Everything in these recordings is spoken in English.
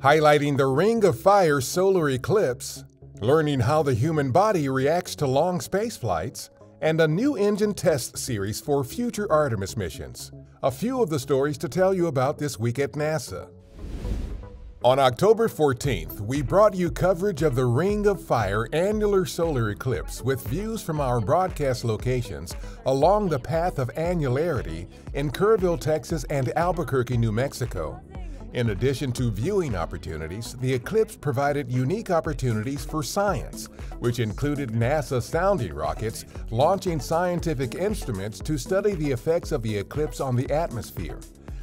highlighting the Ring of Fire solar eclipse, learning how the human body reacts to long space flights, and a new engine test series for future Artemis missions. A few of the stories to tell you about this week at NASA. On October 14th, we brought you coverage of the Ring of Fire annular solar eclipse with views from our broadcast locations along the path of annularity in Kerrville, Texas and Albuquerque, New Mexico. In addition to viewing opportunities, the eclipse provided unique opportunities for science, which included NASA sounding rockets launching scientific instruments to study the effects of the eclipse on the atmosphere.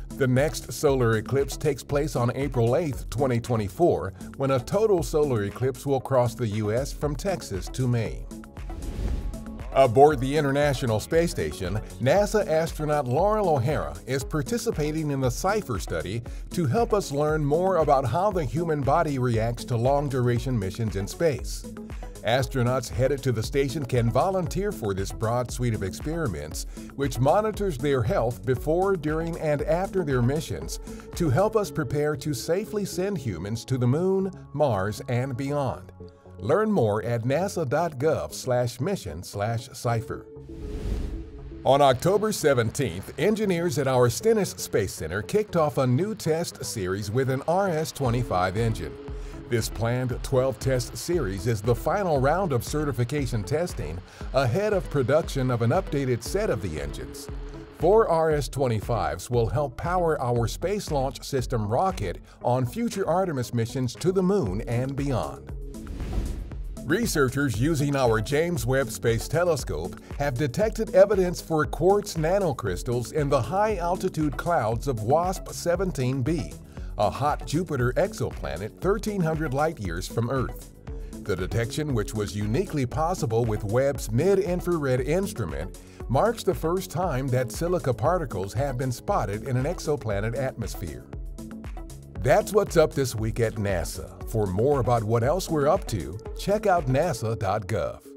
The next solar eclipse takes place on April 8, 2024, when a total solar eclipse will cross the U.S. from Texas to Maine. Aboard the International Space Station, NASA astronaut Loral O'Hara is participating in the CIPHER study to help us learn more about how the human body reacts to long-duration missions in space. Astronauts headed to the station can volunteer for this broad suite of experiments, which monitors their health before, during, and after their missions to help us prepare to safely send humans to the Moon, Mars, and beyond. Learn more at nasa.gov mission slash CIPHER. On October 17th, engineers at our Stennis Space Center kicked off a new test series with an RS-25 engine. This planned 12-test series is the final round of certification testing ahead of production of an updated set of the engines. Four RS-25s will help power our Space Launch System rocket on future Artemis missions to the Moon and beyond. Researchers using our James Webb Space Telescope have detected evidence for quartz nanocrystals in the high-altitude clouds of WASP-17b, a hot Jupiter exoplanet 1,300 light-years from Earth. The detection, which was uniquely possible with Webb's mid-infrared instrument, marks the first time that silica particles have been spotted in an exoplanet atmosphere. That's what's up this week at NASA. For more about what else we're up to, check out nasa.gov.